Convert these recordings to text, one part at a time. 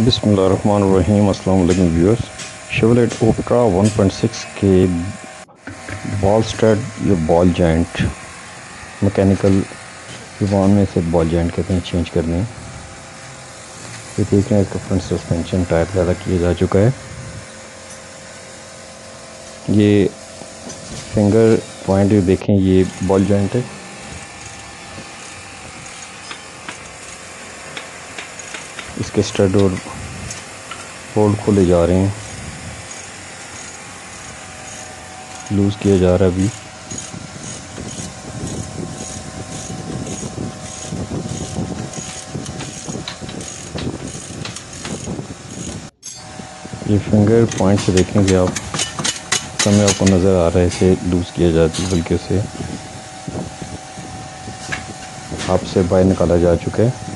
बिसमीम अल्लाम viewers. Chevrolet Optra 1.6 के ball stud या बॉल जॉइंट मैकेनिकल ज़ुबान में से बॉल जॉइंट कहते हैं चेंज करने। ये देख रहे हैं इसका फ्रंट सस्पेंशन टायर ज़्यादा किया जा चुका है। ये फिंगर पॉइंट भी देखें, ये बॉल जॉइंट है। इसके स्टड और होल्ड खोले जा रहे हैं। लूज़ किया जा रहा है अभी। ये फिंगर पॉइंट से देखेंगे आप समय आपको नज़र आ रहा है इसे लूज़ किया जाती है बल्कि उसे आपसे बाहर निकाला जा चुका है।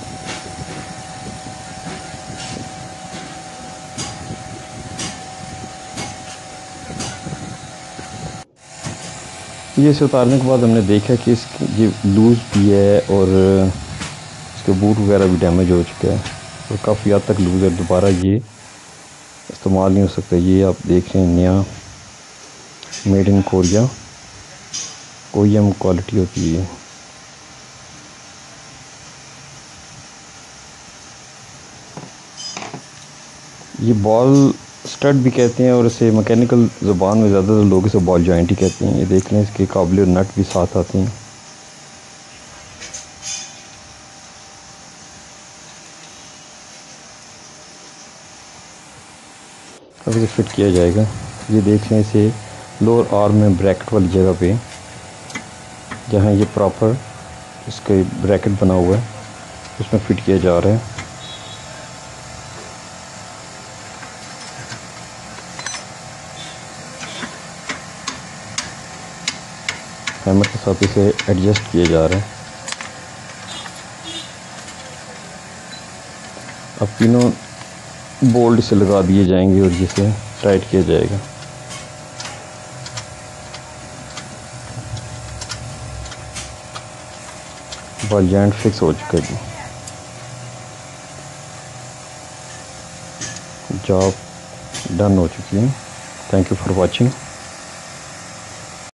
ये इसे उतारने के बाद हमने देखा कि इसकी, ये लूज़ भी है और, इसके बूट वगैरह भी डैमेज हो चुका है। और काफ़ी हद तक लूज़ है। दोबारा ये इस्तेमाल नहीं हो सकता। ये आप देख रहे हैं नया मेड इन कोरिया कोई एम क्वालिटी होती है ये। बॉल स्टड भी कहते हैं और इसे मैकेनिकल ज़ुबान में ज़्यादातर लोग इसे बॉल जॉइंट ही कहते हैं। ये देख लें, इसके काबिल नट भी साथ आते हैं। अब इसे फिट किया जाएगा। ये देख लें इसे लोअर आर्म में ब्रैकेट वाली जगह पे, जहाँ ये प्रॉपर इसके ब्रैकेट बना हुआ है, उसमें फिट किया जा रहा है। हैमर के साथ इसे एडजस्ट किए जा रहे हैं। अब तीनों बोल्ट से लगा दिए जाएँगे और जिसे टाइट किया जाएगा। बॉल जॉइंट फिक्स हो चुका है जॉब डन हो चुकी है। Thank you for watching